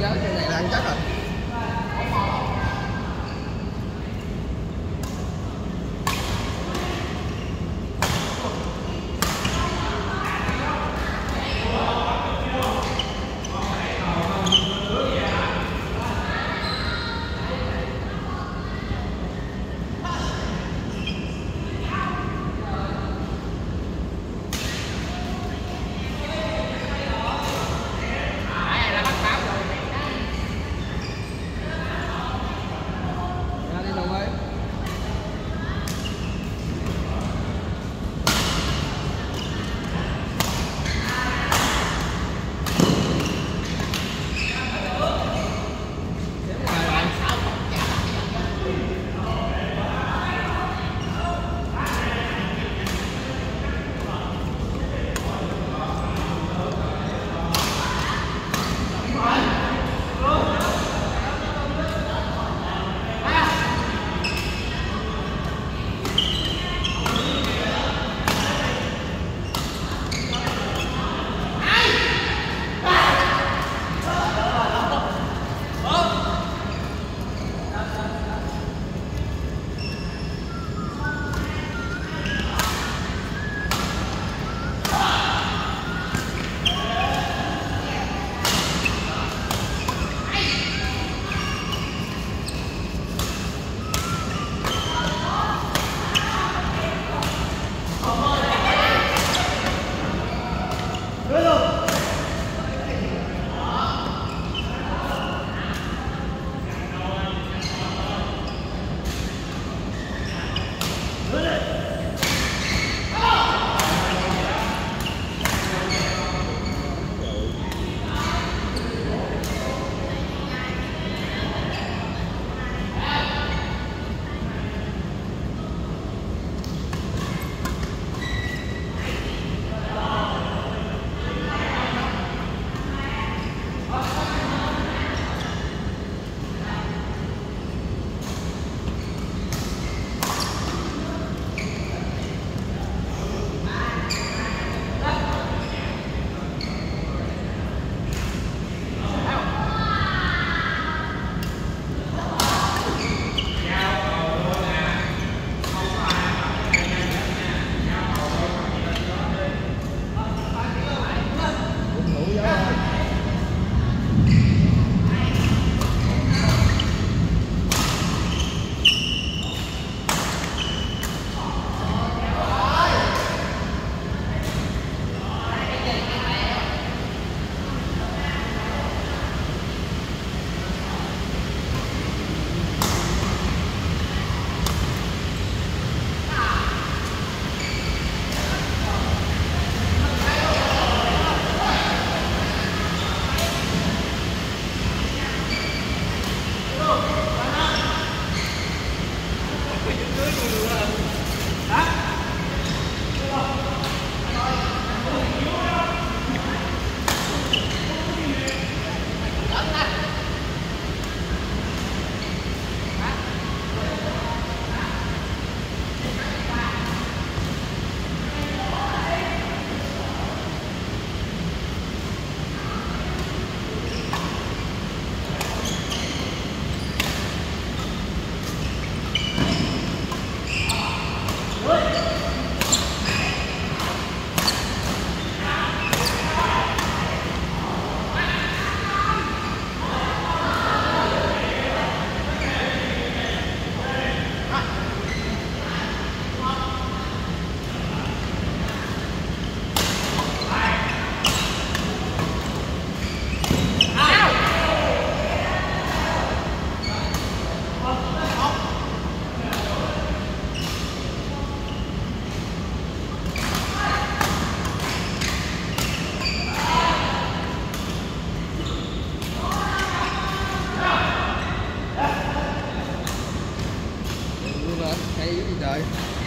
nhớ cái này là ăn chắc rồi. he die.